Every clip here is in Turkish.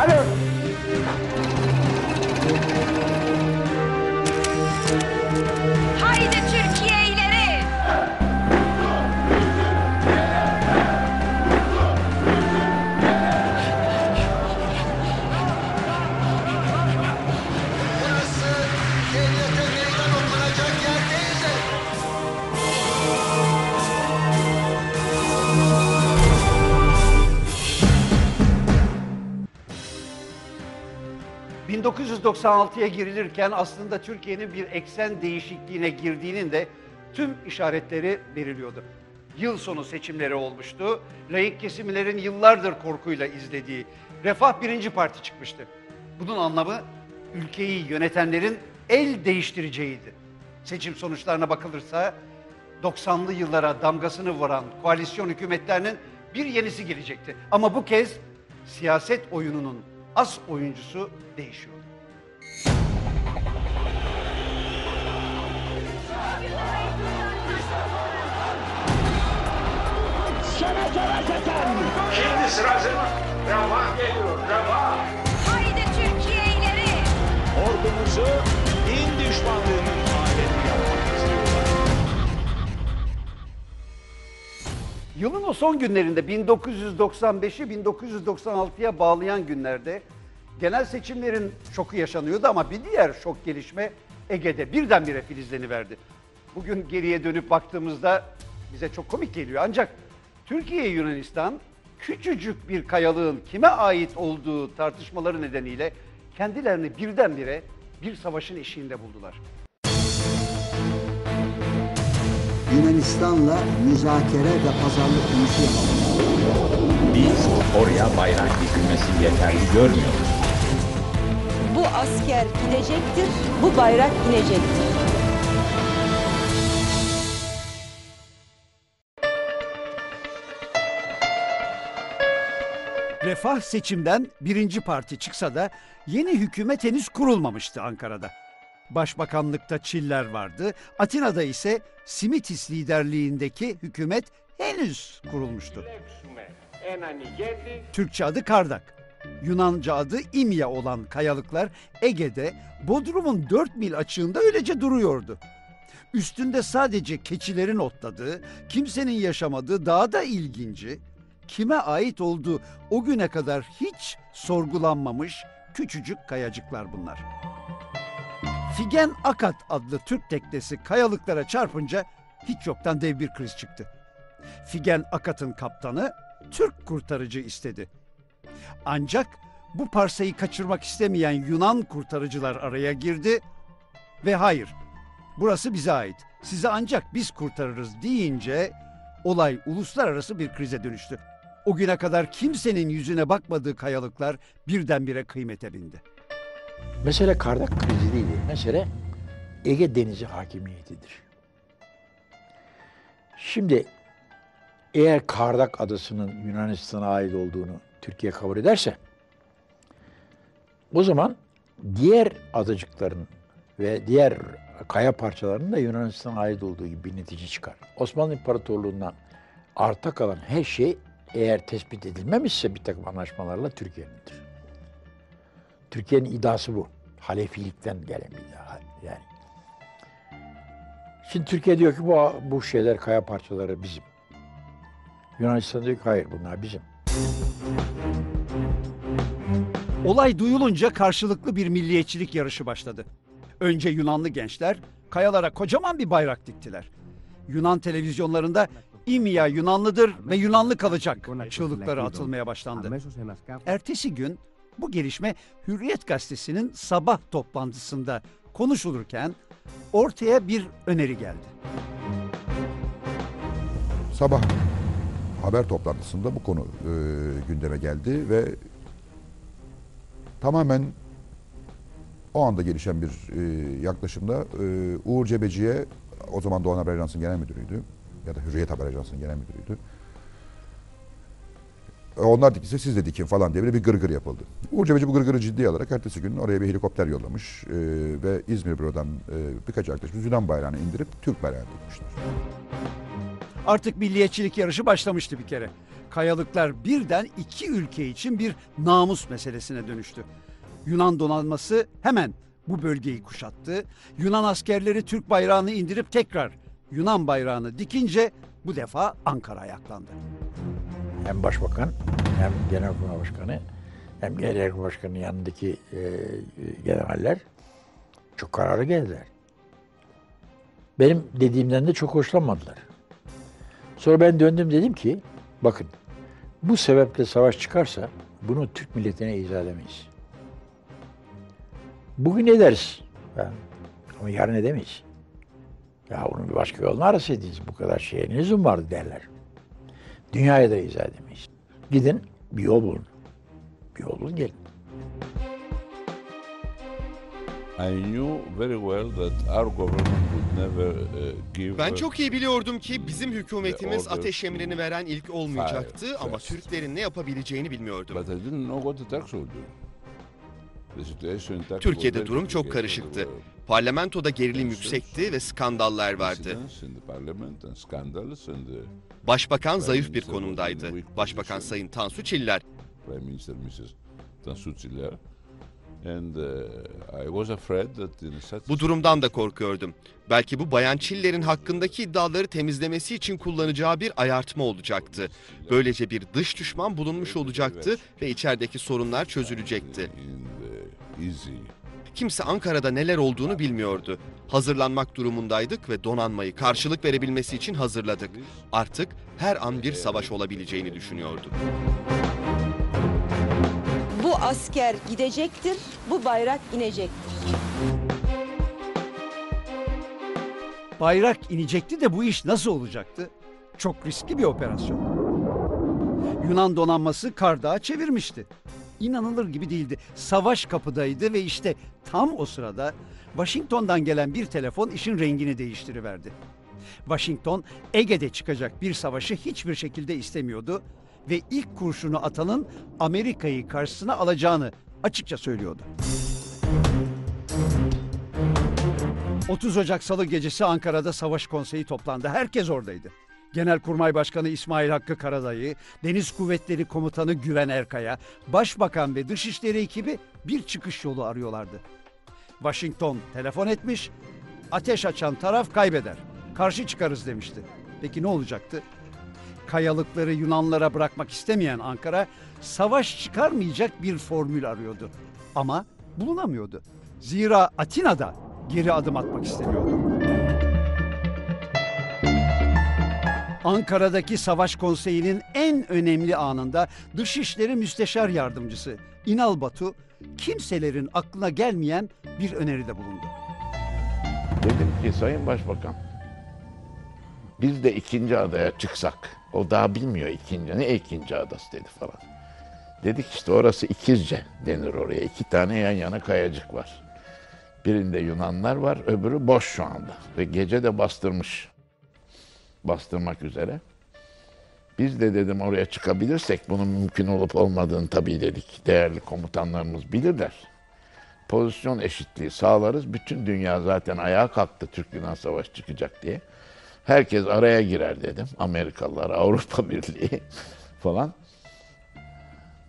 Alo. Haydi 1996'ya girilirken aslında Türkiye'nin bir eksen değişikliğine girdiğinin de tüm işaretleri veriliyordu. Yıl sonu seçimleri olmuştu. Layık kesimlerin yıllardır korkuyla izlediği Refah birinci parti çıkmıştı. Bunun anlamı ülkeyi yönetenlerin el değiştireceğiydi. Seçim sonuçlarına bakılırsa 90'lı yıllara damgasını vuran koalisyon hükümetlerinin bir yenisi gelecekti. Ama bu kez siyaset oyununun as oyuncusu değişiyordu. Sana savaşacağım. Şimdi sırası refah geliyor, refah. Haydi Türkiye ileri! Ordumuzu din düşmanlığının Yılın o son günlerinde 1995'i 1996'ya bağlayan günlerde genel seçimlerin şoku yaşanıyordu ama bir diğer şok gelişme Ege'de birdenbire filizleniverdi. Bugün geriye dönüp baktığımızda bize çok komik geliyor ancak Türkiye Yunanistan küçücük bir kayalığın kime ait olduğu tartışmaları nedeniyle kendilerini birdenbire bir savaşın eşiğinde buldular. Yunanistan'la müzakere ve pazarlık konusu yapalım. Biz oraya bayrak dikilmesi yeterli görmüyoruz. Bu asker gidecektir, bu bayrak inecektir. Refah seçimden birinci parti çıksa da yeni hükümet henüz kurulmamıştı Ankara'da başbakanlıkta Çiller vardı. Atina'da ise Simitis liderliğindeki hükümet henüz kurulmuştu. Türkçe adı Kardak. Yunanca adı İmya olan kayalıklar Ege'de Bodrum'un 4 mil açığında öylece duruyordu. Üstünde sadece keçilerin otladığı, kimsenin yaşamadığı daha da ilginci, kime ait olduğu o güne kadar hiç sorgulanmamış küçücük kayacıklar bunlar. Figen Akat adlı Türk teknesi kayalıklara çarpınca hiç yoktan dev bir kriz çıktı. Figen Akat'ın kaptanı Türk kurtarıcı istedi. Ancak bu parsayı kaçırmak istemeyen Yunan kurtarıcılar araya girdi ve hayır, burası bize ait, size ancak biz kurtarırız deyince olay uluslararası bir krize dönüştü. O güne kadar kimsenin yüzüne bakmadığı kayalıklar birdenbire kıymete bindi. Mesele Kardak krizi değil. Mesele Ege Denizi hakimiyetidir. Şimdi eğer Kardak adasının Yunanistan'a ait olduğunu Türkiye kabul ederse o zaman diğer adacıkların ve diğer kaya parçalarının da Yunanistan'a ait olduğu gibi bir netice çıkar. Osmanlı İmparatorluğu'ndan arta kalan her şey eğer tespit edilmemişse bir takım anlaşmalarla Türkiye'nindir. Türkiye'nin iddiası bu. Halefilikten gelen bir iddia. Yani. Şimdi Türkiye diyor ki bu, bu şeyler, kaya parçaları bizim. Yunanistan diyor ki hayır bunlar bizim. Olay duyulunca karşılıklı bir milliyetçilik yarışı başladı. Önce Yunanlı gençler kayalara kocaman bir bayrak diktiler. Yunan televizyonlarında İmya Yunanlıdır ve Yunanlı kalacak çığlıkları atılmaya başlandı. Ertesi gün bu gelişme Hürriyet gazetesinin sabah toplantısında konuşulurken ortaya bir öneri geldi. Sabah haber toplantısında bu konu e, gündeme geldi ve tamamen o anda gelişen bir e, yaklaşımda e, Uğur Cebeci'ye o zaman Doğan Haber Ajansı'nın genel müdürüydü ya da Hürriyet Haber Ajansı'nın genel müdürüydü. E, Onlar dikilse siz de dikin falan diye böyle bir gırgır yapıldı. Uğur Cebeci bu gırgırı ciddiye alarak ertesi gün oraya bir helikopter yollamış e, ve İzmir Büro'dan e, birkaç arkadaşımız Yunan bayrağını indirip Türk bayrağını dikmişler. Artık milliyetçilik yarışı başlamıştı bir kere. Kayalıklar birden iki ülke için bir namus meselesine dönüştü. Yunan donanması hemen bu bölgeyi kuşattı. Yunan askerleri Türk bayrağını indirip tekrar Yunan bayrağını dikince bu defa Ankara ayaklandı. Hem başbakan hem genelkurmay başkanı hem genelkurmay başkanının yanındaki e, generaller çok kararlı geldiler. Benim dediğimden de çok hoşlanmadılar. Sonra ben döndüm dedim ki bakın bu sebeple savaş çıkarsa bunu Türk milletine izah edemeyiz. Bugün ederiz. Ben, ama yarın edemeyiz. Ya bunun bir başka yolunu arasaydınız bu kadar şeye ne lüzum vardı derler. Dünyaya da izah edemeyiz. Gidin bir yol bulun. Bir yol bulun gelin. I knew very well that our government would never uh, give Ben çok iyi biliyordum ki bizim hükümetimiz ateş emrini veren ilk olmayacaktı ama. Türklerin ne yapabileceğini bilmiyordum. But I didn't know what the Turks would do. Türkiye'de durum çok karışıktı. Parlamentoda gerilim yüksekti ve skandallar vardı. Başbakan zayıf bir konumdaydı. Başbakan. Sayın Tansu Çiller. Uh, Bu durumdan da korkuyordum. Belki bu Bayan Çiller'in hakkındaki iddiaları temizlemesi için kullanacağı bir ayartma olacaktı. Böylece bir dış düşman bulunmuş olacaktı ve içerideki sorunlar çözülecekti. Kimse Ankara'da neler olduğunu bilmiyordu. Hazırlanmak durumundaydık ve donanmayı karşılık verebilmesi için hazırladık. Artık her an bir savaş olabileceğini düşünüyorduk. Bu asker gidecektir, bu bayrak inecektir. Bayrak inecekti de bu iş nasıl olacaktı? Çok riskli bir operasyon. Yunan donanması kardağı çevirmişti. İnanılır gibi değildi. Savaş kapıdaydı ve işte tam o sırada Washington'dan gelen bir telefon işin rengini değiştiriverdi. Washington Ege'de çıkacak bir savaşı hiçbir şekilde istemiyordu ve ilk kurşunu atanın Amerika'yı karşısına alacağını açıkça söylüyordu. 30 Ocak Salı gecesi Ankara'da Savaş Konseyi toplandı. Herkes oradaydı. Genelkurmay Başkanı İsmail Hakkı Karadayı, Deniz Kuvvetleri Komutanı Güven Erkaya, Başbakan ve Dışişleri ekibi bir çıkış yolu arıyorlardı. Washington telefon etmiş, ateş açan taraf kaybeder. Karşı çıkarız demişti. Peki ne olacaktı? Kayalıkları Yunanlara bırakmak istemeyen Ankara, savaş çıkarmayacak bir formül arıyordu. Ama bulunamıyordu. Zira Atina'da geri adım atmak istemiyordu. Ankara'daki Savaş Konseyi'nin en önemli anında Dışişleri Müsteşar Yardımcısı İnal Batu kimselerin aklına gelmeyen bir öneride bulundu. Dedim ki Sayın Başbakan, biz de ikinci adaya çıksak, o daha bilmiyor ikinci, ne ikinci adası dedi falan. Dedik işte orası ikizce denir oraya. İki tane yan yana kayacık var. Birinde Yunanlar var, öbürü boş şu anda. Ve gece de bastırmış. Bastırmak üzere. Biz de dedim oraya çıkabilirsek bunun mümkün olup olmadığını tabii dedik. Değerli komutanlarımız bilirler. Pozisyon eşitliği sağlarız. Bütün dünya zaten ayağa kalktı Türk-Yunan savaşı çıkacak diye. Herkes araya girer dedim. Amerikalılar, Avrupa Birliği falan.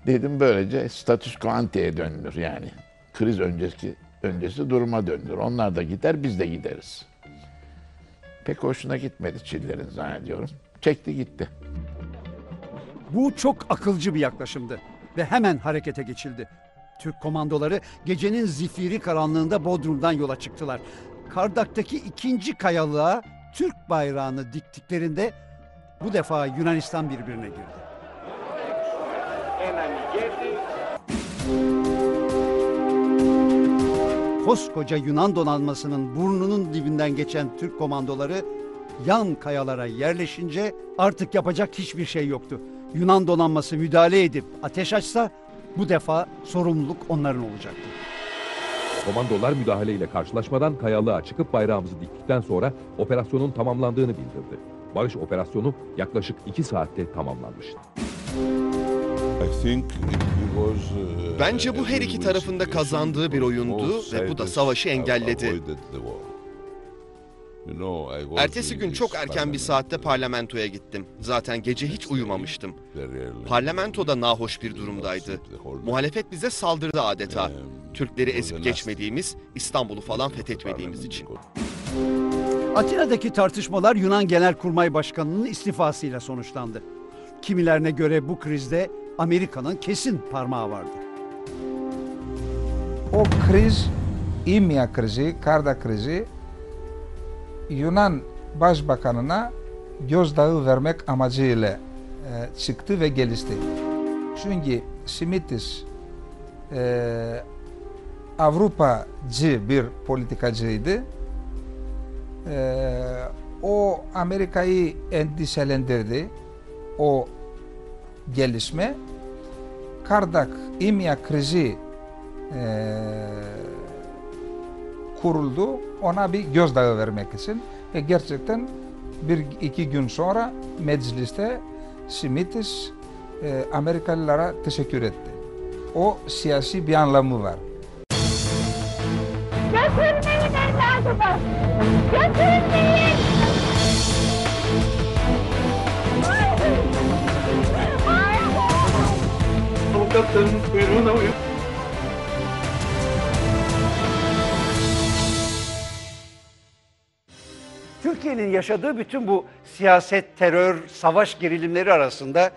Dedim böylece statüs quo ante'ye dönülür yani. Kriz öncesi, öncesi duruma dönülür. Onlar da gider, biz de gideriz. Pek hoşuna gitmedi Çillerin zannediyorum. Çekti gitti. Bu çok akılcı bir yaklaşımdı ve hemen harekete geçildi. Türk komandoları gecenin zifiri karanlığında Bodrum'dan yola çıktılar. Kardak'taki ikinci kayalığa Türk bayrağını diktiklerinde bu defa Yunanistan birbirine girdi. Koskoca Yunan donanmasının burnunun dibinden geçen Türk komandoları yan kayalara yerleşince artık yapacak hiçbir şey yoktu. Yunan donanması müdahale edip ateş açsa bu defa sorumluluk onların olacaktı. Komandolar müdahaleyle karşılaşmadan kayalığa çıkıp bayrağımızı diktikten sonra operasyonun tamamlandığını bildirdi. Barış operasyonu yaklaşık 2 saatte tamamlanmıştı. Bence bu her iki tarafında kazandığı bir oyundu ve bu da savaşı engelledi. avoided the war. You know, I was Ertesi gün çok erken bir saatte parlamentoya gittim. Zaten gece hiç uyumamıştım. very early. Parlamentoda nahoş bir durumdaydı. Muhalefet bize saldırdı adeta. Türkleri ezip geçmediğimiz, İstanbul'u falan fethetmediğimiz için. Atina'daki tartışmalar Yunan Genelkurmay Başkanı'nın istifasıyla sonuçlandı. Kimilerine göre bu krizde Amerika'nın kesin parmağı vardı. O kriz, İmya krizi, Karda krizi Yunan Başbakanına gözdağı vermek amacıyla e, çıktı ve gelişti. Çünkü Simitis e, Avrupacı bir politikacıydı. E, o Amerika'yı endişelendirdi. O gelişme. Kardak İmya krizi e, kuruldu. Ona bir gözdağı vermek için. Ve gerçekten bir iki gün sonra mecliste Simitis e, Amerikalılara teşekkür etti. O siyasi bir anlamı var. Götürmeyin evladımı. Götürmeyin. Avukatların kuyruğuna uyun. Türkiye'nin yaşadığı bütün bu siyaset, terör, savaş gerilimleri arasında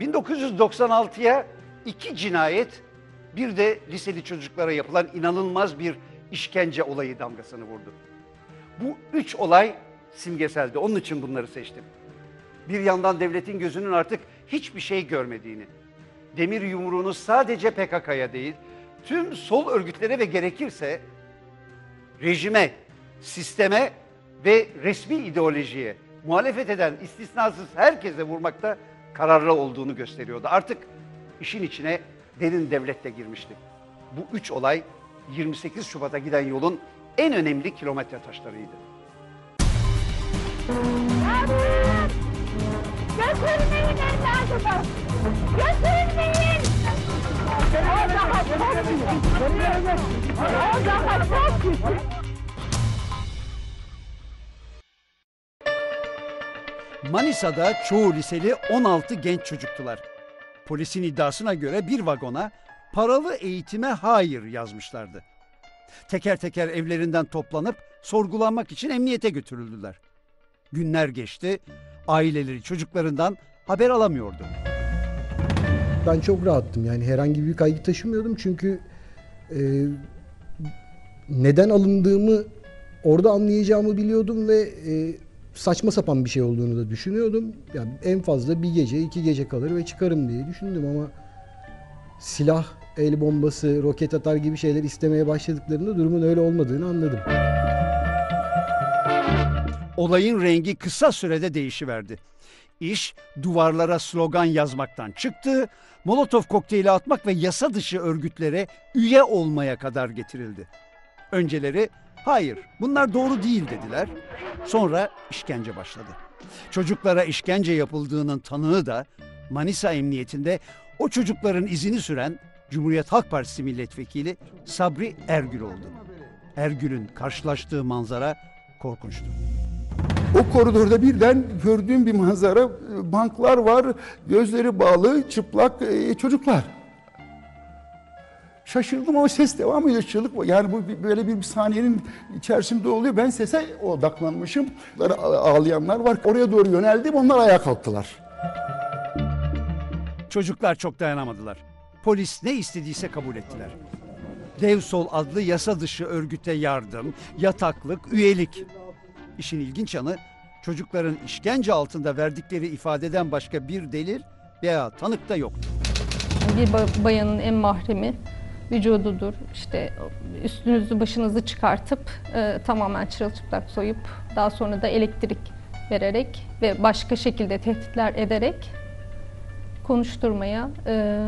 1996'ya iki cinayet bir de liseli çocuklara yapılan inanılmaz bir işkence olayı damgasını vurdu. Bu üç olay simgeseldi. Onun için bunları seçtim. Bir yandan devletin gözünün artık hiçbir şey görmediğini, demir yumruğunu sadece PKK'ya değil, tüm sol örgütlere ve gerekirse rejime, sisteme ve resmi ideolojiye muhalefet eden istisnasız herkese vurmakta kararlı olduğunu gösteriyordu. Artık işin içine derin devlet de girmişti. Bu üç olay 28 Şubat'a giden yolun en önemli kilometre taşlarıydı. Götürmeyin evladımı. Manisa'da çoğu liseli 16 genç çocuktular. Polisin iddiasına göre bir vagona paralı eğitime hayır yazmışlardı. Teker teker evlerinden toplanıp sorgulanmak için emniyete götürüldüler. Günler geçti, aileleri çocuklarından haber alamıyordu. Ben çok rahattım yani herhangi bir kaygı taşımıyordum çünkü e, neden alındığımı orada anlayacağımı biliyordum ve e, saçma sapan bir şey olduğunu da düşünüyordum. Yani en fazla bir gece iki gece kalır ve çıkarım diye düşündüm ama silah, el bombası, roket atar gibi şeyler istemeye başladıklarında durumun öyle olmadığını anladım. Olayın rengi kısa sürede değişiverdi. İş duvarlara slogan yazmaktan çıktı, Molotov kokteyli atmak ve yasa dışı örgütlere üye olmaya kadar getirildi. Önceleri hayır bunlar doğru değil dediler. Sonra işkence başladı. Çocuklara işkence yapıldığının tanığı da Manisa Emniyetinde o çocukların izini süren Cumhuriyet Halk Partisi milletvekili Sabri Ergül oldu. Ergül'ün karşılaştığı manzara korkunçtu. O koridorda birden gördüğüm bir manzara e, banklar var, gözleri bağlı, çıplak e, çocuklar. Şaşırdım ama ses devam ediyor, çığlık. Yani bu bir- böyle bir saniyenin içerisinde oluyor. Ben sese odaklanmışım. Ağlayanlar var. Oraya doğru yöneldim, onlar ayağa kalktılar. Çocuklar çok dayanamadılar. Polis ne istediyse kabul ettiler. Dev Sol adlı yasa dışı örgüte yardım, yataklık, üyelik. İşin ilginç yanı çocukların işkence altında verdikleri ifadeden başka bir delil veya tanık da yoktu. Bir ba- bayanın en mahremi vücududur. İşte üstünüzü başınızı çıkartıp e, tamamen çırılçıplak soyup daha sonra da elektrik vererek ve başka şekilde tehditler ederek konuşturmaya, e,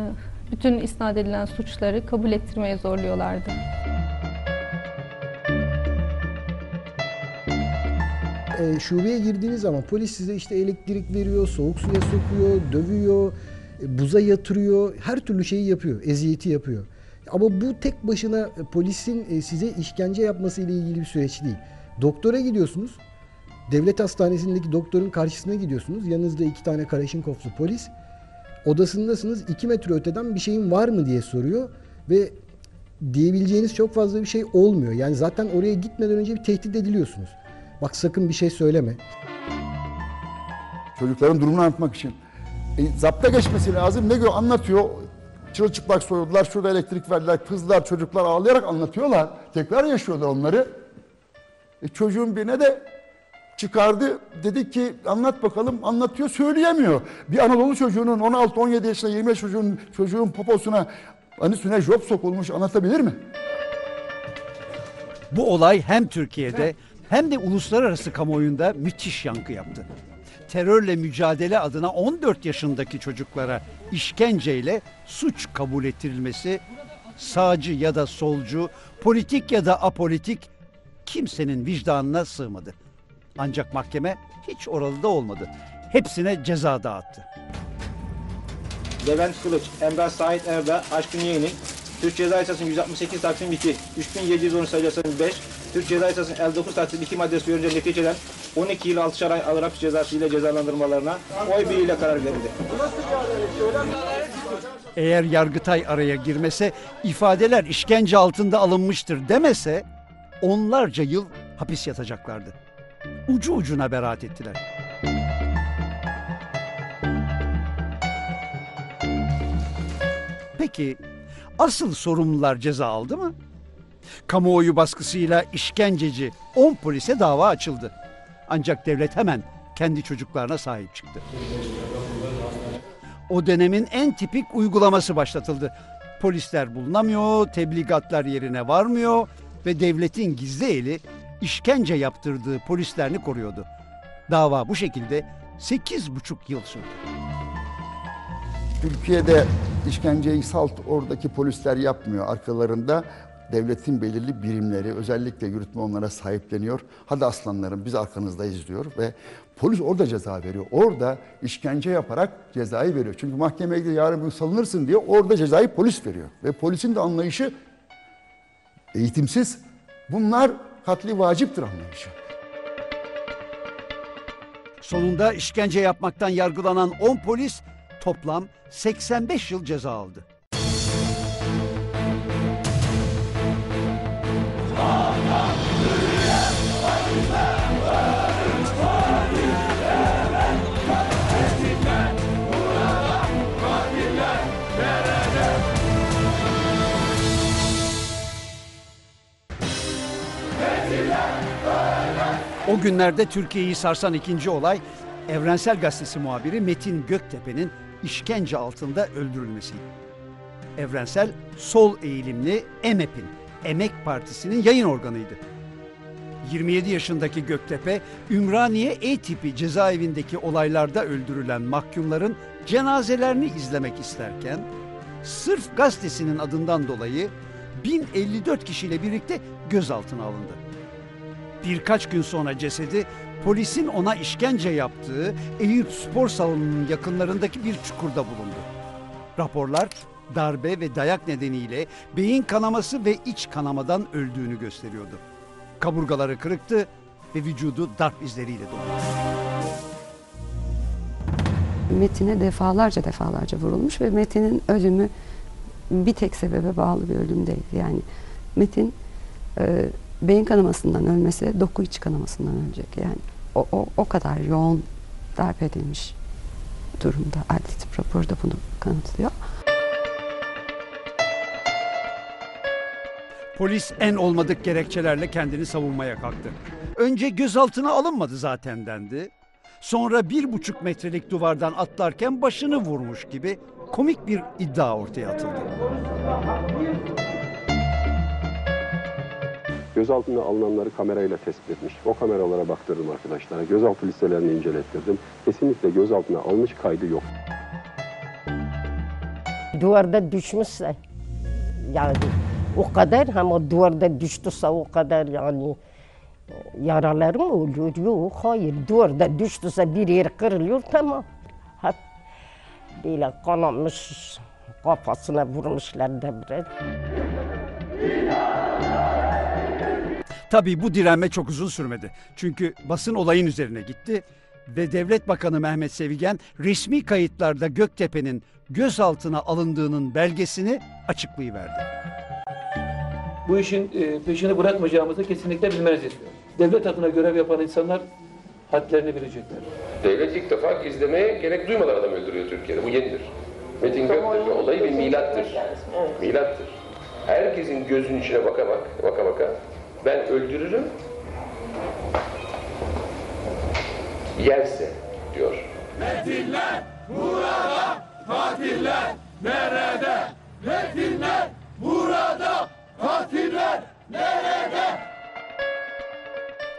bütün isnat edilen suçları kabul ettirmeye zorluyorlardı. E, şubeye girdiğiniz zaman polis size işte elektrik veriyor, soğuk suya sokuyor, dövüyor, e, buza yatırıyor, her türlü şeyi yapıyor, eziyeti yapıyor. Ama bu tek başına polisin e, size işkence yapması ile ilgili bir süreç değil. Doktora gidiyorsunuz, Devlet hastanesindeki doktorun karşısına gidiyorsunuz. Yanınızda iki tane Kalaşnikovlu polis. Odasındasınız. iki metre öteden bir şeyin var mı diye soruyor. Ve diyebileceğiniz çok fazla bir şey olmuyor. Yani zaten oraya gitmeden önce bir tehdit ediliyorsunuz. Bak sakın bir şey söyleme. Çocukların durumunu anlatmak için. E, zapta geçmesi lazım. Ne diyor anlatıyor. Çırılçıplak soyuldular, şurada elektrik verdiler, kızlar, çocuklar ağlayarak anlatıyorlar. Tekrar yaşıyorlar onları. E, çocuğun birine de çıkardı. Dedi ki anlat bakalım. Anlatıyor, söyleyemiyor. Bir Anadolu çocuğunun 16-17 yaşında 20 yaş çocuğun, çocuğun poposuna anüsüne job sokulmuş anlatabilir mi? Bu olay hem Türkiye'de hem de uluslararası kamuoyunda müthiş yankı yaptı. Terörle mücadele adına 14 yaşındaki çocuklara işkenceyle suç kabul ettirilmesi sağcı ya da solcu, politik ya da apolitik kimsenin vicdanına sığmadı. Ancak mahkeme hiç oralı da olmadı. Hepsine ceza dağıttı. Levent Kılıç, Emrah Sait Erda, Aşkın Yeğenik, Türk Ceza Yasası'nın 168 Taksim 2, 3713 sayılı yasanın 5, Türk Ceza Yasası'nın 59 Taksim 2 maddesi uyarınca neticeden 12 yıl 6 ay hapis cezası ile cezalandırmalarına oy birliğiyle karar verildi. Eğer Yargıtay araya girmese, ifadeler işkence altında alınmıştır demese onlarca yıl hapis yatacaklardı. Ucu ucuna beraat ettiler. Peki asıl sorumlular ceza aldı mı? Kamuoyu baskısıyla işkenceci 10 polise dava açıldı. Ancak devlet hemen kendi çocuklarına sahip çıktı. O dönemin en tipik uygulaması başlatıldı. Polisler bulunamıyor, tebligatlar yerine varmıyor ve devletin gizli eli işkence yaptırdığı polislerini koruyordu. Dava bu şekilde 8,5 yıl sürdü. Türkiye'de işkenceyi salt oradaki polisler yapmıyor. Arkalarında devletin belirli birimleri özellikle yürütme onlara sahipleniyor. Hadi aslanlarım biz arkanızdayız diyor ve polis orada ceza veriyor. Orada işkence yaparak cezayı veriyor. Çünkü mahkemeye gidip yarın bir gün salınırsın diye orada cezayı polis veriyor. Ve polisin de anlayışı eğitimsiz. Bunlar katli vaciptir anlayışı. Sonunda işkence yapmaktan yargılanan 10 polis toplam 85 yıl ceza aldı. O günlerde Türkiye'yi sarsan ikinci olay Evrensel Gazetesi muhabiri Metin Göktepe'nin işkence altında öldürülmesiydi. Evrensel sol eğilimli EMEP'in, Emek Partisi'nin yayın organıydı. 27 yaşındaki Göktepe, Ümraniye E tipi cezaevindeki olaylarda öldürülen mahkumların cenazelerini izlemek isterken, sırf gazetesinin adından dolayı 1054 kişiyle birlikte gözaltına alındı. Birkaç gün sonra cesedi polisin ona işkence yaptığı Eyüp Spor Salonu'nun yakınlarındaki bir çukurda bulundu. Raporlar darbe ve dayak nedeniyle beyin kanaması ve iç kanamadan öldüğünü gösteriyordu. Kaburgaları kırıktı ve vücudu darp izleriyle doluydu. Metin'e defalarca defalarca vurulmuş ve Metin'in ölümü bir tek sebebe bağlı bir ölüm değil. Yani Metin e, beyin kanamasından ölmese doku iç kanamasından ölecek. Yani o, o, o kadar yoğun darp edilmiş durumda. Adli tıp raporu bunu kanıtlıyor. Polis en olmadık gerekçelerle kendini savunmaya kalktı. Önce gözaltına alınmadı zaten dendi. Sonra bir buçuk metrelik duvardan atlarken başını vurmuş gibi komik bir iddia ortaya atıldı. Gözaltına alınanları kamerayla tespit etmiş. O kameralara baktırdım arkadaşlara. Gözaltı listelerini incelettirdim. Kesinlikle gözaltına almış kaydı yok. Duvarda düşmüşse yani o kadar ama duvarda düştüyse o kadar yani yaraları mı oluyor? Yok hayır duvarda düştüyse bir yer kırılıyor tamam. Hep böyle kanamış kafasına vurmuşlar da biraz. Tabii bu direnme çok uzun sürmedi. Çünkü basın olayın üzerine gitti ve Devlet Bakanı Mehmet Sevigen resmi kayıtlarda Göktepe'nin gözaltına alındığının belgesini açıklayıverdi. Bu işin e, peşini bırakmayacağımızı kesinlikle bilmenizi istiyorum. Devlet adına görev yapan insanlar hadlerini bilecekler. Devlet ilk defa gizlemeye gerek duymadan adam öldürüyor Türkiye'de. Bu yenidir. Metin Göktepe olayı bir milattır. Milattır. Herkesin gözünün içine baka bak, baka baka ben öldürürüm yerse diyor. Metinler burada, katiller nerede? Metinler burada, katiller nerede?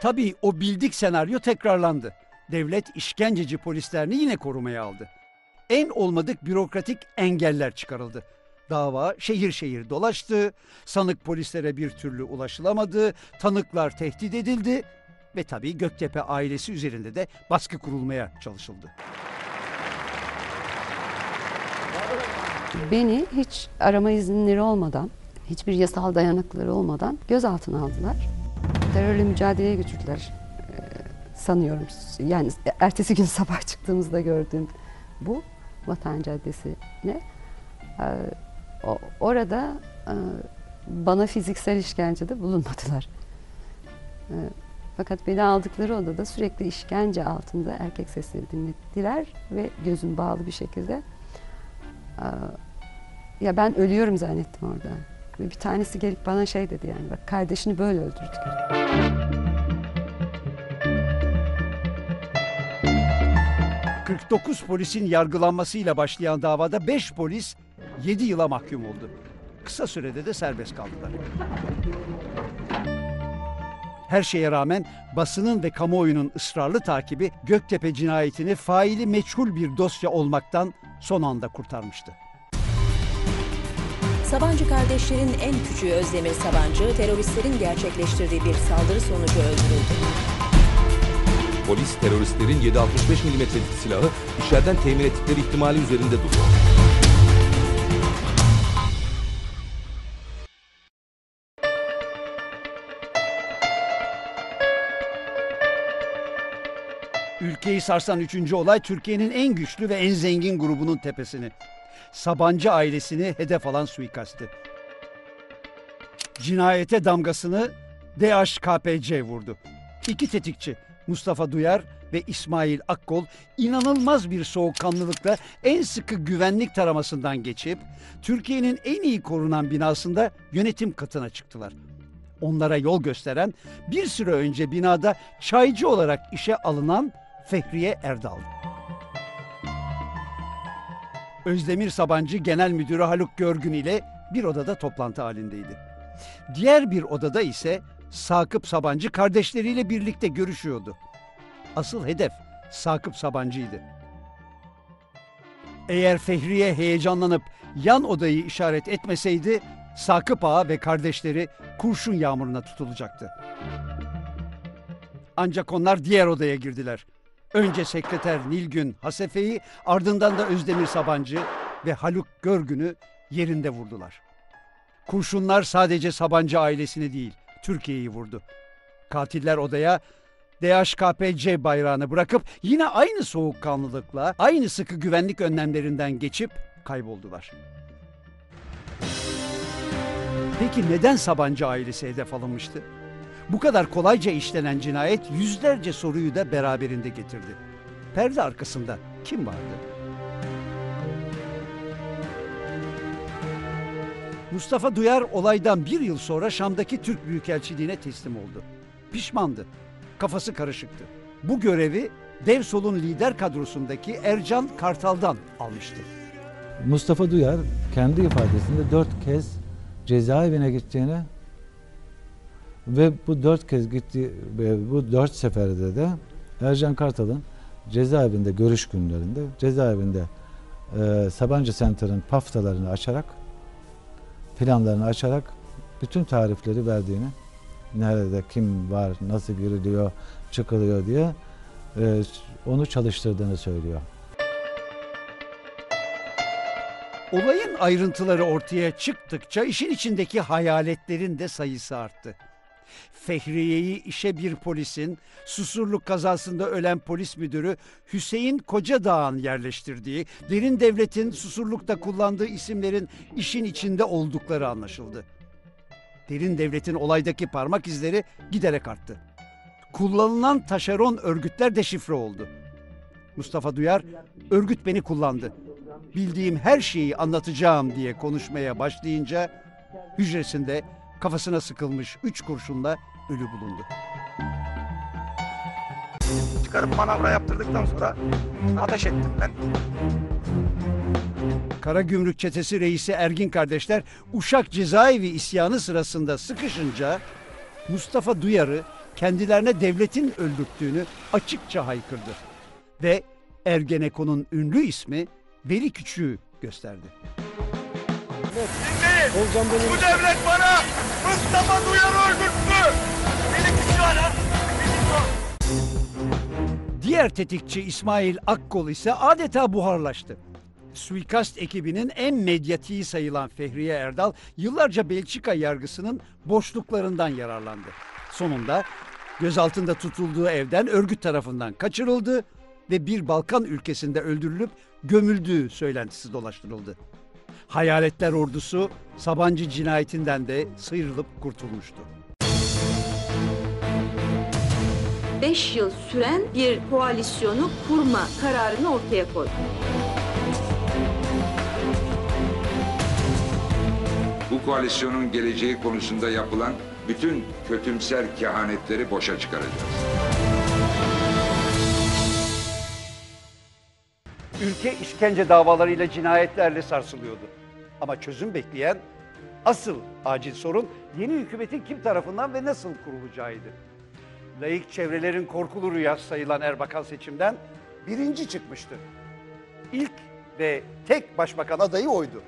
Tabii o bildik senaryo tekrarlandı. Devlet işkenceci polislerini yine korumaya aldı. En olmadık bürokratik engeller çıkarıldı. Dava şehir şehir dolaştı, sanık polislere bir türlü ulaşılamadı, tanıklar tehdit edildi ve tabii Göktepe ailesi üzerinde de baskı kurulmaya çalışıldı. Beni hiç arama izinleri olmadan, hiçbir yasal dayanakları olmadan gözaltına aldılar. Terörle mücadeleye götürdüler sanıyorum. Yani ertesi gün sabah çıktığımızda gördüğüm bu Vatan Caddesi'ne. Ee, orada e, bana fiziksel işkencede bulunmadılar. Ee, fakat beni aldıkları odada sürekli işkence altında erkek sesleri dinlettiler ve gözüm bağlı bir şekilde Aa, ya ben ölüyorum zannettim orada. Ve bir tanesi gelip bana şey dedi yani bak kardeşini böyle öldürdük. 49 polisin yargılanmasıyla başlayan davada 5 polis 7 yıla mahkum oldu. Kısa sürede de serbest kaldılar. Her şeye rağmen basının ve kamuoyunun ısrarlı takibi Göktepe cinayetini faili meçhul bir dosya olmaktan son anda kurtarmıştı. Sabancı kardeşlerin en küçüğü Özdemir Sabancı, teröristlerin gerçekleştirdiği bir saldırı sonucu öldürüldü. Polis teröristlerin 7.65 milimetrelik silahı içeriden temin ettikleri ihtimali üzerinde duruyor. Ülkeyi sarsan üçüncü olay Türkiye'nin en güçlü ve en zengin grubunun tepesini. Sabancı ailesini hedef alan suikastı. Cinayete damgasını DHKPC vurdu. İki tetikçi Mustafa Duyar ve İsmail Akkol inanılmaz bir soğukkanlılıkla en sıkı güvenlik taramasından geçip Türkiye'nin en iyi korunan binasında yönetim katına çıktılar. Onlara yol gösteren bir süre önce binada çaycı olarak işe alınan Fehriye Erdal. Özdemir Sabancı Genel Müdürü Haluk Görgün ile bir odada toplantı halindeydi. Diğer bir odada ise Sakıp Sabancı kardeşleriyle birlikte görüşüyordu. Asıl hedef Sakıp Sabancı'ydı. Eğer Fehriye heyecanlanıp yan odayı işaret etmeseydi Sakıp Ağa ve kardeşleri kurşun yağmuruna tutulacaktı. Ancak onlar diğer odaya girdiler. Önce sekreter Nilgün Hasefe'yi ardından da Özdemir Sabancı ve Haluk Görgün'ü yerinde vurdular. Kurşunlar sadece Sabancı ailesini değil Türkiye'yi vurdu. Katiller odaya DHKPC bayrağını bırakıp yine aynı soğukkanlılıkla, aynı sıkı güvenlik önlemlerinden geçip kayboldular. Peki neden Sabancı ailesi hedef alınmıştı? Bu kadar kolayca işlenen cinayet yüzlerce soruyu da beraberinde getirdi. Perde arkasında kim vardı? Mustafa Duyar olaydan bir yıl sonra Şam'daki Türk Büyükelçiliğine teslim oldu. Pişmandı, kafası karışıktı. Bu görevi Dev Sol'un lider kadrosundaki Ercan Kartal'dan almıştı. Mustafa Duyar kendi ifadesinde dört kez cezaevine gittiğini ve bu dört kez gitti ve bu dört seferde de Ercan Kartal'ın cezaevinde görüş günlerinde cezaevinde e, Sabancı Center'ın paftalarını açarak planlarını açarak bütün tarifleri verdiğini nerede kim var nasıl giriliyor çıkılıyor diye e, onu çalıştırdığını söylüyor. Olayın ayrıntıları ortaya çıktıkça işin içindeki hayaletlerin de sayısı arttı. Fehriye'yi işe bir polisin, Susurluk kazasında ölen polis müdürü Hüseyin Kocadağ'ın yerleştirdiği, derin devletin Susurluk'ta kullandığı isimlerin işin içinde oldukları anlaşıldı. Derin devletin olaydaki parmak izleri giderek arttı. Kullanılan taşeron örgütler deşifre oldu. Mustafa Duyar, örgüt beni kullandı. Bildiğim her şeyi anlatacağım diye konuşmaya başlayınca hücresinde kafasına sıkılmış üç kurşunla ölü bulundu. Çıkarıp manavra yaptırdıktan sonra ateş ettim ben. Kara Gümrük Çetesi reisi Ergin kardeşler Uşak cezaevi isyanı sırasında sıkışınca Mustafa Duyar'ı kendilerine devletin öldürttüğünü açıkça haykırdı. Ve Ergenekon'un ünlü ismi Veli Küçük'ü gösterdi. Bu devlet bana Mustafa Duyar'ı öldürttü. Beni küçük adam. Diğer tetikçi İsmail Akkol ise adeta buharlaştı. Suikast ekibinin en medyatiği sayılan Fehriye Erdal yıllarca Belçika yargısının boşluklarından yararlandı. Sonunda gözaltında tutulduğu evden örgüt tarafından kaçırıldı ve bir Balkan ülkesinde öldürülüp gömüldüğü söylentisi dolaştırıldı. Hayaletler ordusu Sabancı cinayetinden de sıyrılıp kurtulmuştu. 5 yıl süren bir koalisyonu kurma kararını ortaya koydu. Bu koalisyonun geleceği konusunda yapılan bütün kötümser kehanetleri boşa çıkaracağız. Ülke işkence davalarıyla cinayetlerle sarsılıyordu. Ama çözüm bekleyen asıl acil sorun yeni hükümetin kim tarafından ve nasıl kurulacağıydı. Laik çevrelerin korkulu rüyası sayılan Erbakan seçimden birinci çıkmıştı. İlk ve tek başbakan adayı oydu.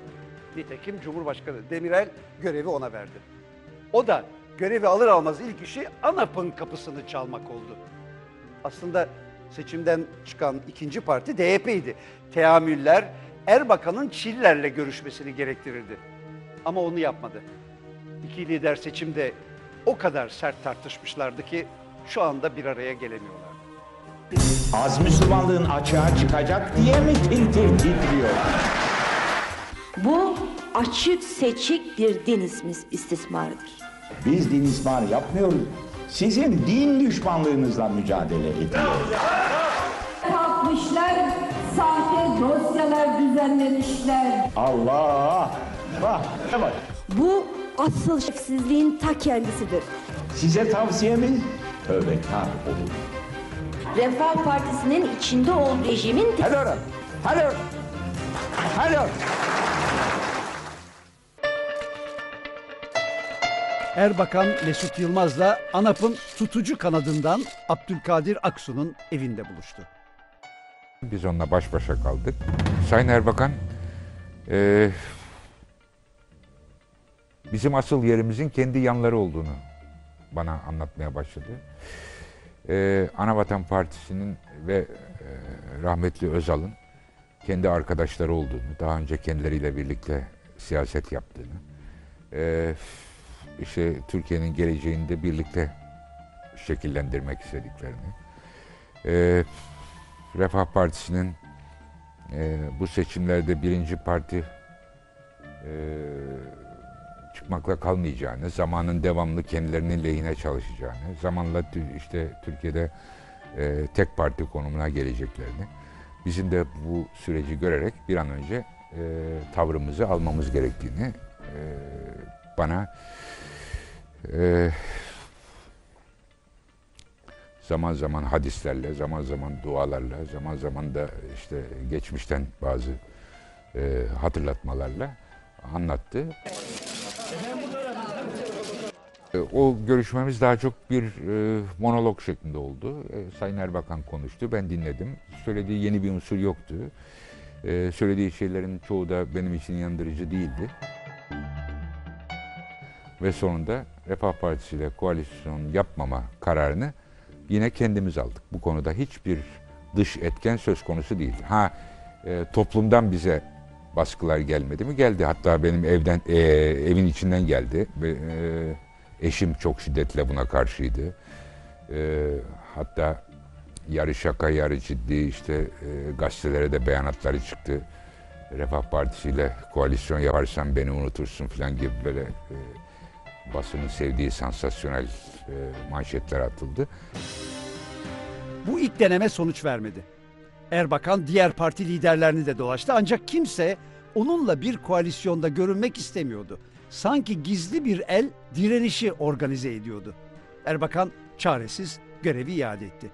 Nitekim Cumhurbaşkanı Demirel görevi ona verdi. O da görevi alır almaz ilk işi ANAP'ın kapısını çalmak oldu. Aslında seçimden çıkan ikinci parti DYP'ydi. Teamüller Erbakan'ın Çiller'le görüşmesini gerektirirdi. Ama onu yapmadı. İki lider seçimde o kadar sert tartışmışlardı ki şu anda bir araya gelemiyorlar. Az Müslümanlığın açığa çıkacak diye mi tir tir titriyor? Bu açık seçik bir din ismis- istismarıdır. Biz din ismarı yapmıyoruz. Sizin din düşmanlığınızla mücadele ediyoruz. Dosyalar düzenlemişler. Allah! Bak, bak. Bu asıl şefsizliğin ta kendisidir. Size tavsiyemiz tövbekar olun. Refah Partisi'nin içinde olduğu rejimin... Hadi oradan, hadi oradan, hadi oradan. Erbakan Mesut Yılmaz'la ANAP'ın tutucu kanadından Abdülkadir Aksu'nun evinde buluştu. Biz onunla baş başa kaldık. Sayın Erbakan, eee, bizim asıl yerimizin kendi yanları olduğunu bana anlatmaya başladı. Eee Anavatan Partisi'nin ve eee, rahmetli Özal'ın kendi arkadaşları olduğunu, daha önce kendileriyle birlikte siyaset yaptığını, eee, işte Türkiye'nin geleceğini de birlikte şekillendirmek istediklerini, eee, Refah Partisi'nin eee, bu seçimlerde birinci parti eee, çıkmakla kalmayacağını, zamanın devamlı kendilerinin lehine çalışacağını, zamanla işte Türkiye'de eee, tek parti konumuna geleceklerini, bizim de bu süreci görerek bir an önce eee, tavrımızı almamız gerektiğini eee, bana eee, zaman zaman hadislerle, zaman zaman dualarla, zaman zaman da işte geçmişten bazı eee, hatırlatmalarla anlattı. E, O görüşmemiz daha çok bir e, monolog şeklinde oldu. E, Sayın Erbakan konuştu, ben dinledim. Söylediği yeni bir unsur yoktu. E, söylediği şeylerin çoğu da benim için inandırıcı değildi. Ve sonunda Refah Partisi ile koalisyon yapmama kararını yine kendimiz aldık. Bu konuda hiçbir dış etken söz konusu değil. Ha e, toplumdan bize baskılar gelmedi mi? Geldi. Hatta benim evden e, evin içinden geldi. E, Eşim çok şiddetle buna karşıydı. Ee, hatta yarı şaka yarı ciddi işte e, gazetelere de beyanatları çıktı. Refah Partisi ile koalisyon yaparsan beni unutursun falan gibi böyle e, basının sevdiği sansasyonel e, manşetler atıldı. Bu ilk deneme sonuç vermedi. Erbakan diğer parti liderlerini de dolaştı ancak kimse onunla bir koalisyonda görünmek istemiyordu. Sanki gizli bir el direnişi organize ediyordu. Erbakan çaresiz görevi iade etti.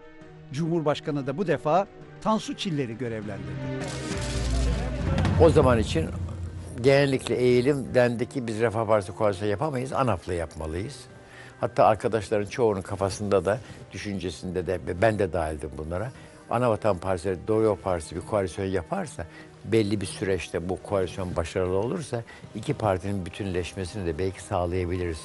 Cumhurbaşkanı da bu defa Tansu Çiller'i görevlendirdi. O zaman için genellikle eğilim dendi ki biz Refah Partisi koalisyon yapamayız, ANAP'la yapmalıyız. Hatta arkadaşların çoğunun kafasında da, düşüncesinde de ben de dahildim bunlara. Anavatan Partisi, Doğu Yol Partisi bir koalisyon yaparsa, belli bir süreçte bu koalisyon başarılı olursa iki partinin bütünleşmesini de belki sağlayabiliriz.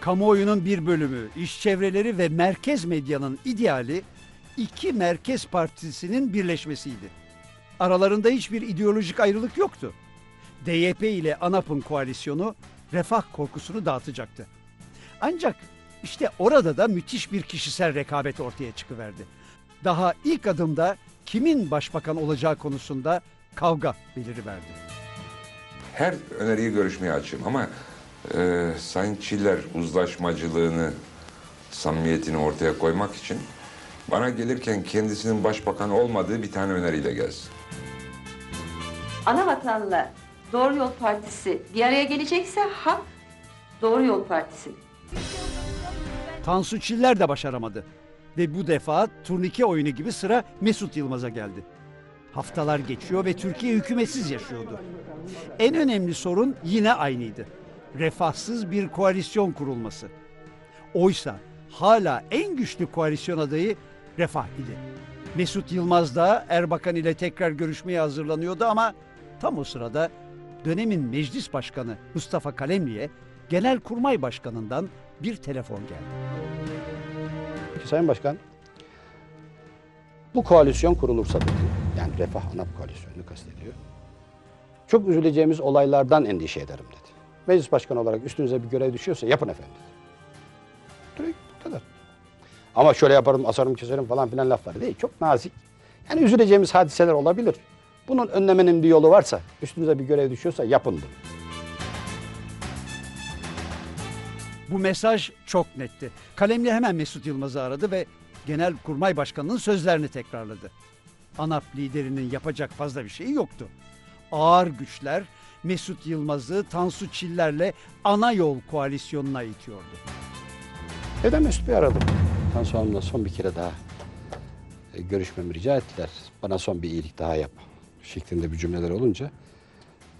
Kamuoyunun bir bölümü, iş çevreleri ve merkez medyanın ideali iki merkez partisinin birleşmesiydi. Aralarında hiçbir ideolojik ayrılık yoktu. DYP ile ANAP'ın koalisyonu refah korkusunu dağıtacaktı. Ancak işte orada da müthiş bir kişisel rekabet ortaya çıkıverdi. Daha ilk adımda kimin başbakan olacağı konusunda kavga beliriverdi. Her öneriyi görüşmeye açığım ama e, Sayın Çiller uzlaşmacılığını, samimiyetini ortaya koymak için bana gelirken kendisinin başbakan olmadığı bir tane öneriyle gelsin. Anavatan'la Doğru Yol Partisi bir araya gelecekse hak Doğru Yol Partisi. Tansu Çiller de başaramadı. Ve bu defa turnike oyunu gibi sıra Mesut Yılmaz'a geldi. Haftalar geçiyor ve Türkiye hükümetsiz yaşıyordu. En önemli sorun yine aynıydı. Refahsız bir koalisyon kurulması. Oysa hala en güçlü koalisyon adayı Refah idi. Mesut Yılmaz da Erbakan ile tekrar görüşmeye hazırlanıyordu ama tam o sırada dönemin meclis başkanı Mustafa Kalemli'ye Genelkurmay Başkanı'ndan bir telefon geldi. Sayın Başkan, bu koalisyon kurulursa dedi, yani Refah ANAP koalisyonunu kastediyor. Çok üzüleceğimiz olaylardan endişe ederim dedi. Meclis başkanı olarak üstünüze bir görev düşüyorsa yapın efendim dedi. Direkt bu kadar. Ama şöyle yaparım, asarım, keserim falan filan lafları değil. Çok nazik. Yani üzüleceğimiz hadiseler olabilir. Bunun önlemenin bir yolu varsa, üstünüze bir görev düşüyorsa yapın bunu. Bu mesaj çok netti. Kalemli hemen Mesut Yılmaz'ı aradı ve Genelkurmay Başkanı'nın sözlerini tekrarladı. ANAP liderinin yapacak fazla bir şeyi yoktu. Ağır güçler Mesut Yılmaz'ı Tansu Çiller'le ana yol koalisyonuna itiyordu. Evden Mesut Bey aradım. Tansu Hanım'la son bir kere daha e, görüşmemi rica ettiler. Bana son bir iyilik daha yap şeklinde bir cümleler olunca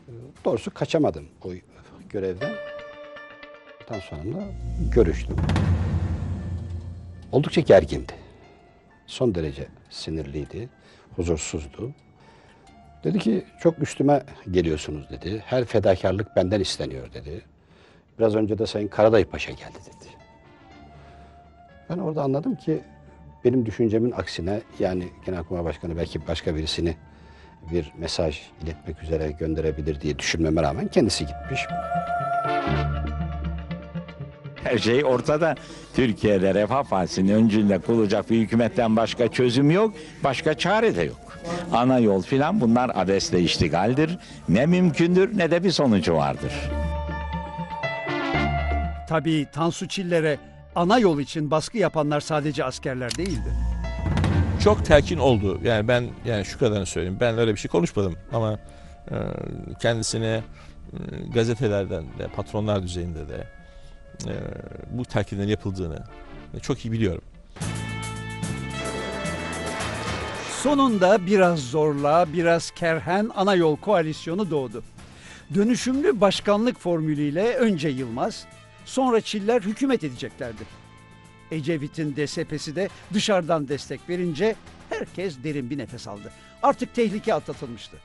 e, doğrusu kaçamadım o görevden. Tansu Hanım'la görüştüm. Oldukça gergindi. Son derece sinirliydi, huzursuzdu. Dedi ki çok üstüme geliyorsunuz dedi. Her fedakarlık benden isteniyor dedi. Biraz önce de Sayın Karadayı Paşa geldi dedi. Ben orada anladım ki benim düşüncemin aksine yani Genelkurmay Başkanı belki başka birisini bir mesaj iletmek üzere gönderebilir diye düşünmeme rağmen kendisi gitmiş. Her şey ortada. Türkiye'de Refah Partisi'nin öncülüğünde kurulacak bir hükümetten başka çözüm yok, başka çare de yok. Ana yol filan bunlar abesle iştigaldir. Ne mümkündür ne de bir sonucu vardır. Tabii Tansu Çiller'e ana yol için baskı yapanlar sadece askerler değildi. Çok telkin oldu. Yani ben yani şu kadarını söyleyeyim. Ben öyle bir şey konuşmadım ama e, kendisine e, gazetelerden de patronlar düzeyinde de e, bu telkinlerin yapıldığını çok iyi biliyorum. Sonunda biraz zorla, biraz kerhen ana yol koalisyonu doğdu. Dönüşümlü başkanlık formülüyle önce Yılmaz, sonra Çiller hükümet edeceklerdi. Ecevit'in DSP'si de dışarıdan destek verince herkes derin bir nefes aldı. Artık tehlike atlatılmıştı.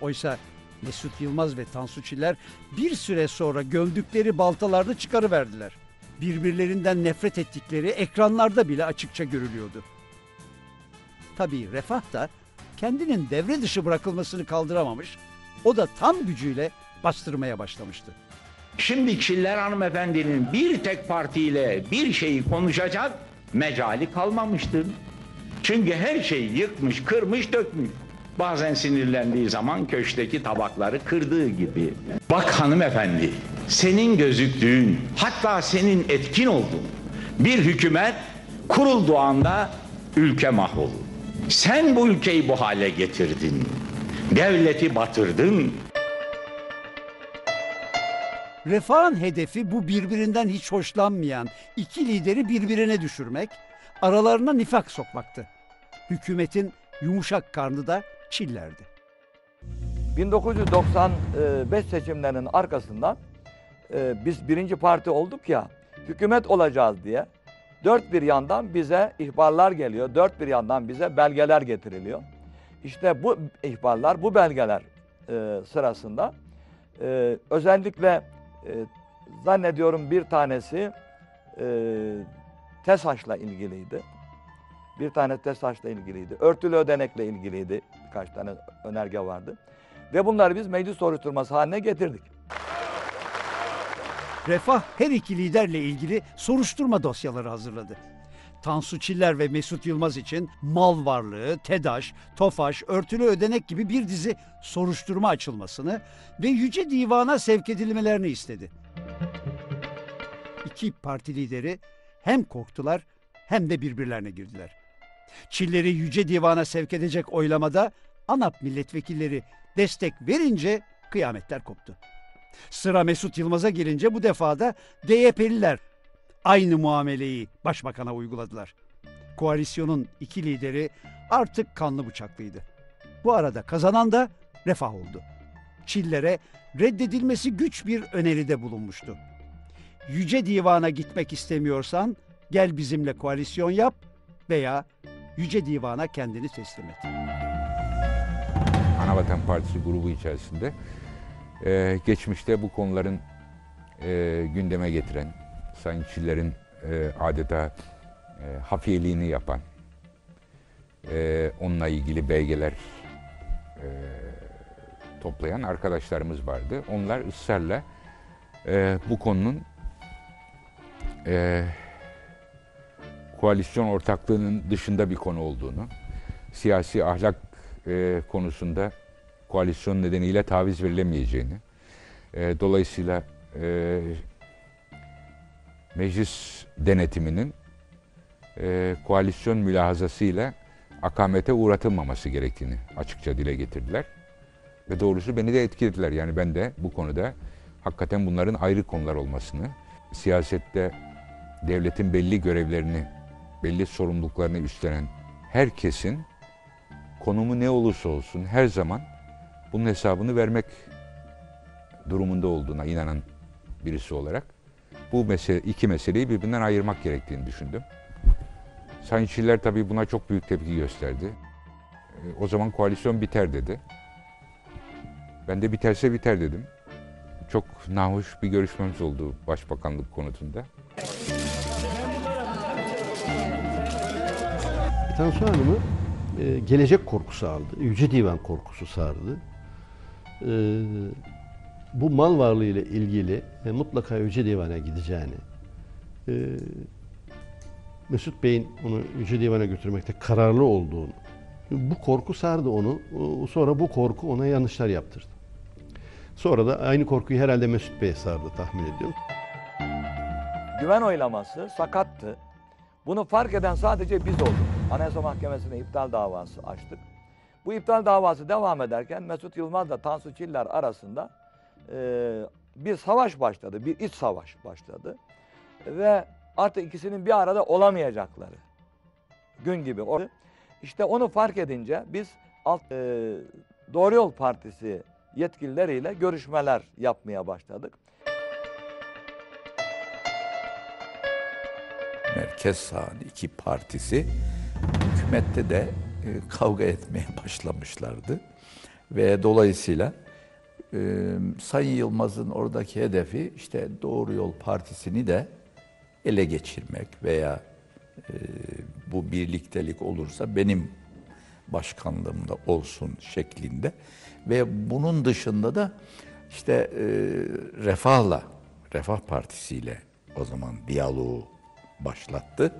Oysa Mesut Yılmaz ve Tansu Çiller bir süre sonra gömdükleri baltalarını çıkarıverdiler. Birbirlerinden nefret ettikleri ekranlarda bile açıkça görülüyordu. Tabii Refah da kendinin devre dışı bırakılmasını kaldıramamış, o da tam gücüyle bastırmaya başlamıştı. Şimdi Çiller hanımefendinin bir tek partiyle bir şeyi konuşacak mecali kalmamıştır. Çünkü her şeyi yıkmış, kırmış, dökmüş. Bazen sinirlendiği zaman köşkteki tabakları kırdığı gibi. Bak hanımefendi, senin gözüktüğün, hatta senin etkin olduğun bir hükümet kurulduğu anda ülke mahvolur. Sen bu ülkeyi bu hale getirdin. Devleti batırdın. Refahın hedefi bu birbirinden hiç hoşlanmayan iki lideri birbirine düşürmek, aralarına nifak sokmaktı. Hükümetin yumuşak karnı da Çiller'di. 1995 seçimlerinin arkasından e, biz birinci parti olduk ya, hükümet olacağız diye dört bir yandan bize ihbarlar geliyor, dört bir yandan bize belgeler getiriliyor. İşte bu ihbarlar, bu belgeler e, sırasında e, özellikle e, zannediyorum bir tanesi e, TESAŞ'la ilgiliydi. Bir tane TESAŞ'la ilgiliydi. Örtülü ödenekle ilgiliydi. Birkaç tane önerge vardı. Ve bunları biz meclis soruşturması haline getirdik. Refah her iki liderle ilgili soruşturma dosyaları hazırladı. Tansu Çiller ve Mesut Yılmaz için mal varlığı, TEDAŞ, TOFAŞ, örtülü ödenek gibi bir dizi soruşturma açılmasını ve Yüce Divan'a sevk edilmelerini istedi. İki parti lideri hem korktular hem de birbirlerine girdiler. Çilleri Yüce Divan'a sevk edecek oylamada ANAP milletvekilleri destek verince kıyametler koptu. Sıra Mesut Yılmaz'a gelince bu defa da DYP'liler aynı muameleyi başbakana uyguladılar. Koalisyonun iki lideri artık kanlı bıçaklıydı. Bu arada kazanan da Refah oldu. Çillere reddedilmesi güç bir öneride bulunmuştu. Yüce Divan'a gitmek istemiyorsan gel bizimle koalisyon yap veya Yüce Divan'a kendini teslim et. Anavatan Partisi grubu içerisinde e, geçmişte bu konuların e, gündeme getiren, Çiller'in e, adeta e, hafiyeliğini yapan, e, onunla ilgili belgeler e, toplayan arkadaşlarımız vardı. Onlar ısrarla e, bu konunun e, koalisyon ortaklığının dışında bir konu olduğunu, siyasi ahlak e, konusunda koalisyon nedeniyle taviz verilemeyeceğini, e, dolayısıyla e, meclis denetiminin e, koalisyon mülahazasıyla akamete uğratılmaması gerektiğini açıkça dile getirdiler. Ve doğrusu beni de etkilediler. Yani ben de bu konuda hakikaten bunların ayrı konular olmasını, siyasette devletin belli görevlerini, belli sorumluluklarını üstlenen herkesin konumu ne olursa olsun her zaman bunun hesabını vermek durumunda olduğuna inanan birisi olarak bu mesele, iki meseleyi birbirinden ayırmak gerektiğini düşündüm. Sayın Çiller tabii buna çok büyük tepki gösterdi. E, O zaman koalisyon biter dedi. Ben de biterse biter dedim. Çok nahoş bir görüşmemiz oldu başbakanlık konusunda. Tansu Hanım'ı e, gelecek korkusu aldı. Yüce Divan korkusu sardı. Bu mal varlığı ile ilgili e, mutlaka Yüce Divan'a gideceğini, e, Mesut Bey'in onu Yüce Divan'a götürmekte kararlı olduğunu, bu korku sardı onu. Sonra bu korku ona yanlışlar yaptırdı. Sonra da aynı korkuyu herhalde Mesut Bey'e sardı tahmin ediyorum. Güven oylaması sakattı. Bunu fark eden sadece biz olduk. Anayasa Mahkemesi'ne iptal davası açtık. Bu iptal davası devam ederken Mesut Yılmaz'la Tansu Çiller arasında e, bir savaş başladı. Bir iç savaş başladı. Ve artık ikisinin bir arada olamayacakları gün gibi. İşte onu fark edince biz alt, e, Doğru Yol Partisi yetkilileriyle görüşmeler yapmaya başladık. Merkez sağın iki partisi hükümette de e, kavga etmeye başlamışlardı. Ve dolayısıyla e, Sayın Yılmaz'ın oradaki hedefi işte Doğru Yol Partisi'ni de ele geçirmek veya e, bu birliktelik olursa benim başkanlığımda olsun şeklinde ve bunun dışında da İşte e, Refah'la, Refah Partisi ile o zaman diyaloğu başlattı.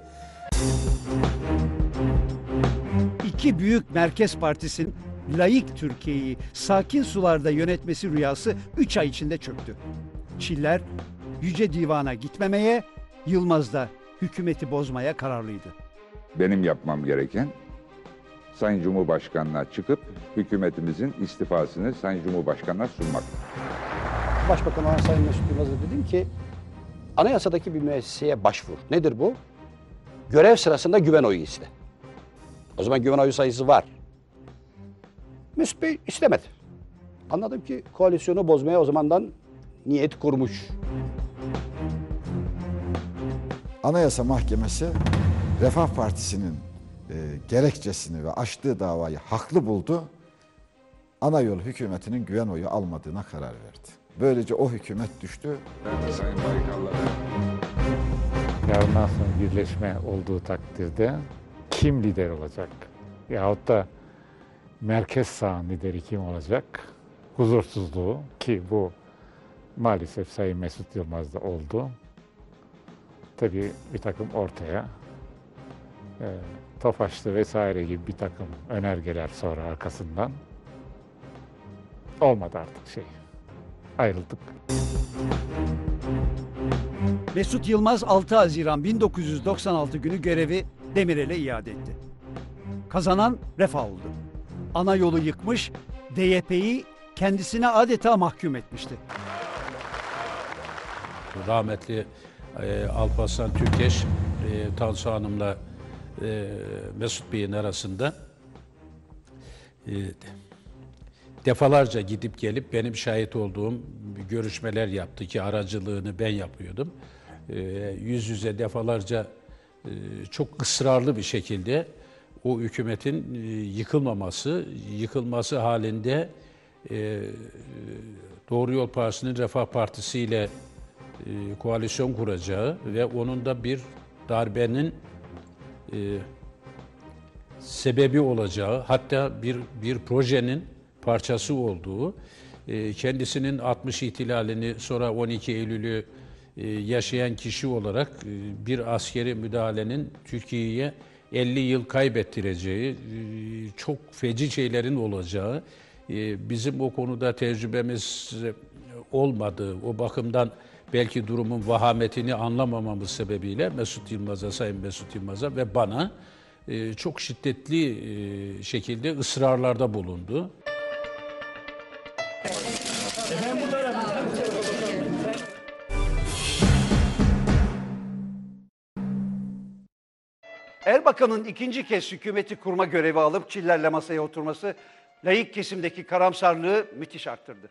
İki büyük merkez partisinin layık Türkiye'yi sakin sularda yönetmesi rüyası 3 ay içinde çöktü. Çiller Yüce Divan'a gitmemeye, Yılmaz da hükümeti bozmaya kararlıydı. Benim yapmam gereken Sayın Cumhurbaşkanı'na çıkıp hükümetimizin istifasını Sayın Cumhurbaşkanı'na sunmak. Başbakan olan Sayın Mesut Yılmaz'a dedim ki anayasadaki bir müesseseye başvur. Nedir bu? Görev sırasında güven oyu iste. O zaman güven oyu sayısı var. Mesut Bey istemedi. Anladım ki koalisyonu bozmaya o zamandan niyet kurmuş. Anayasa Mahkemesi Refah Partisi'nin e, gerekçesini ve açtığı davayı haklı buldu. Ana yol hükümetinin güven oyu almadığına karar verdi. Böylece o hükümet düştü. De Sayın Yarından sonra birleşme olduğu takdirde kim lider olacak? Yahut da merkez sağın lideri kim olacak? Huzursuzluğu ki bu maalesef Sayın Mesut Yılmaz'da oldu. Tabii bir takım ortaya e, Tofaşlı vesaire gibi bir takım önergeler sonra arkasından olmadı artık şey. Ayrıldık. Mesut Yılmaz 6 Haziran 1996 günü görevi Demirel'e iade etti. Kazanan Refah oldu. Ana yolu yıkmış, DYP'yi kendisine adeta mahkum etmişti. Rahmetli e, Alparslan Türkeş, e, Tansu Hanım'la e, Mesut Bey'in arasında e, defalarca gidip gelip benim şahit olduğum görüşmeler yaptı ki aracılığını ben yapıyordum. E, yüz yüze defalarca e, çok ısrarlı bir şekilde o hükümetin e, yıkılmaması, yıkılması halinde e, Doğru Yol Partisi'nin Refah Partisi ile e, koalisyon kuracağı ve onun da bir darbenin e, sebebi olacağı, hatta bir bir projenin parçası olduğu, e, kendisinin 60 ihtilalini sonra 12 Eylül'ü e, yaşayan kişi olarak e, bir askeri müdahalenin Türkiye'ye 50 yıl kaybettireceği, e, çok feci şeylerin olacağı, e, bizim o konuda tecrübemiz e, olmadığı, o bakımdan belki durumun vahametini anlamamamız sebebiyle Mesut Yılmaz'a, Sayın Mesut Yılmaz'a ve bana çok şiddetli şekilde ısrarlarda bulundu. Erbakan'ın ikinci kez hükümeti kurma görevi alıp Çiller'le masaya oturması layık kesimdeki karamsarlığı müthiş arttırdı.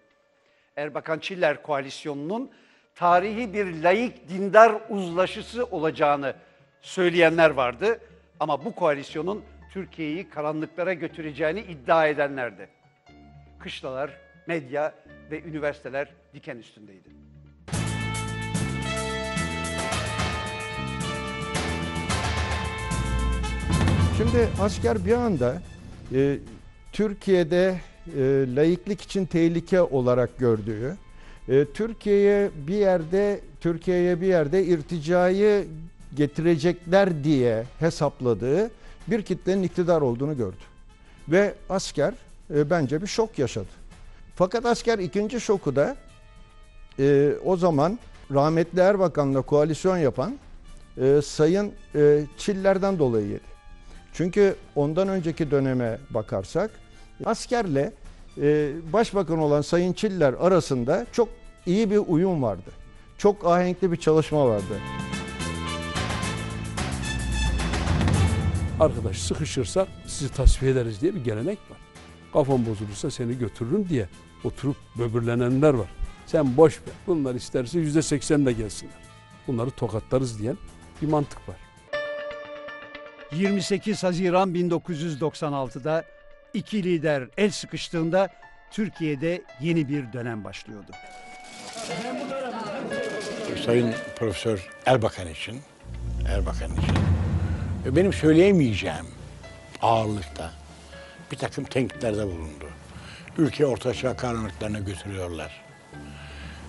Erbakan Çiller koalisyonunun tarihi bir layık dindar uzlaşısı olacağını söyleyenler vardı. Ama bu koalisyonun Türkiye'yi karanlıklara götüreceğini iddia edenlerdi. Kışlalar, medya ve üniversiteler diken üstündeydi. Şimdi asker bir anda e, Türkiye'de e, laiklik için tehlike olarak gördüğü, e, Türkiye'ye bir yerde Türkiye'ye bir yerde irticayı getirecekler diye hesapladığı bir kitlenin iktidar olduğunu gördü. Ve asker e, bence bir şok yaşadı. Fakat asker ikinci şoku da e, o zaman rahmetli Erbakan'la koalisyon yapan e, Sayın e, Çiller'den dolayı yedi. Çünkü ondan önceki döneme bakarsak askerle e, başbakan olan Sayın Çiller arasında çok iyi bir uyum vardı. Çok ahenkli bir çalışma vardı. Arkadaş sıkışırsak sizi tasfiye ederiz diye bir gelenek var. Kafam bozulursa seni götürürüm diye oturup böbürlenenler var. Sen boş ver. Bunlar isterse yüzde seksen de gelsinler. Bunları tokatlarız diyen bir mantık var. 28 Haziran 1996'da iki lider el sıkıştığında Türkiye'de yeni bir dönem başlıyordu. Sayın Profesör Erbakan için, Erbakan için benim söyleyemeyeceğim ağırlıkta bir takım tenkitlerde bulundu. Ülke ortaçağ karanlıklarına götürüyorlar.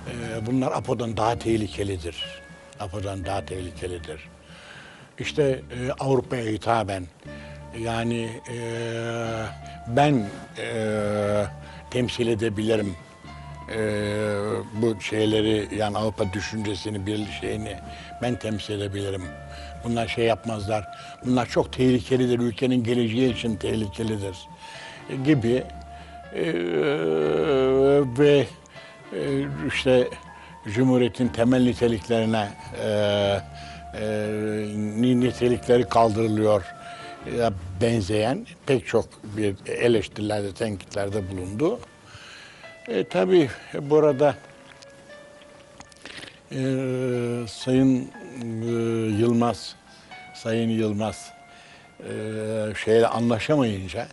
Ee, bunlar APO'dan daha tehlikelidir. APO'dan daha tehlikelidir. İşte e, Avrupa'ya hitaben yani e, ben e, temsil edebilirim e, bu şeyleri yani Avrupa düşüncesini, bir şeyini ben temsil edebilirim. Bunlar şey yapmazlar. Bunlar çok tehlikelidir. Ülkenin geleceği için tehlikelidir. E, gibi e, ve e, işte Cumhuriyet'in temel niteliklerine e, e, ni- nitelikleri kaldırılıyor e, benzeyen pek çok bir eleştirilerde, tenkitlerde bulundu. E, tabii burada e, Sayın e, Yılmaz, Sayın Yılmaz e, şeyle anlaşamayınca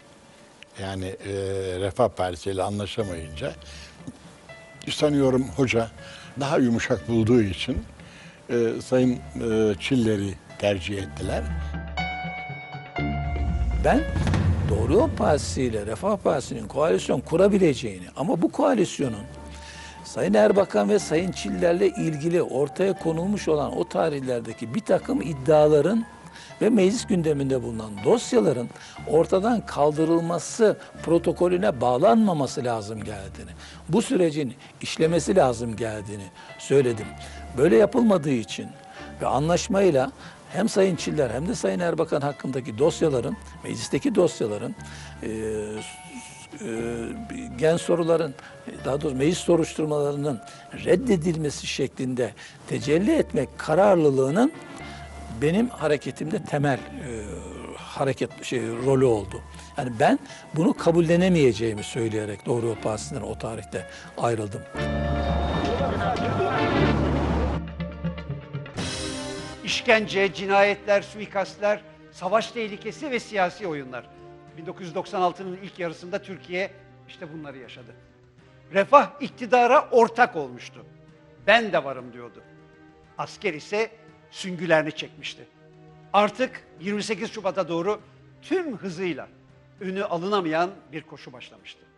yani e, Refah Partisi ile anlaşamayınca sanıyorum hoca daha yumuşak bulduğu için e, Sayın e, Çiller'i tercih ettiler. Ben Doğru Partisi ile Refah Partisi'nin koalisyon kurabileceğini ama bu koalisyonun Sayın Erbakan ve Sayın Çiller'le ilgili ortaya konulmuş olan o tarihlerdeki bir takım iddiaların ve meclis gündeminde bulunan dosyaların ortadan kaldırılması protokolüne bağlanmaması lazım geldiğini, bu sürecin işlemesi lazım geldiğini söyledim. Böyle yapılmadığı için ve anlaşmayla hem Sayın Çiller hem de Sayın Erbakan hakkındaki dosyaların, meclisteki dosyaların, e, e, gen soruların, daha doğrusu meclis soruşturmalarının reddedilmesi şeklinde tecelli etmek kararlılığının benim hareketimde temel e, hareket şey rolü oldu. Yani ben bunu kabullenemeyeceğimi söyleyerek Doğru Yol Partisi'nden o tarihte ayrıldım. İşkence, cinayetler, suikastler, savaş tehlikesi ve siyasi oyunlar. 1996'nın ilk yarısında Türkiye işte bunları yaşadı. Refah iktidara ortak olmuştu. Ben de varım diyordu. Asker ise süngülerini çekmişti. Artık 28 Şubat'a doğru tüm hızıyla önü alınamayan bir koşu başlamıştı.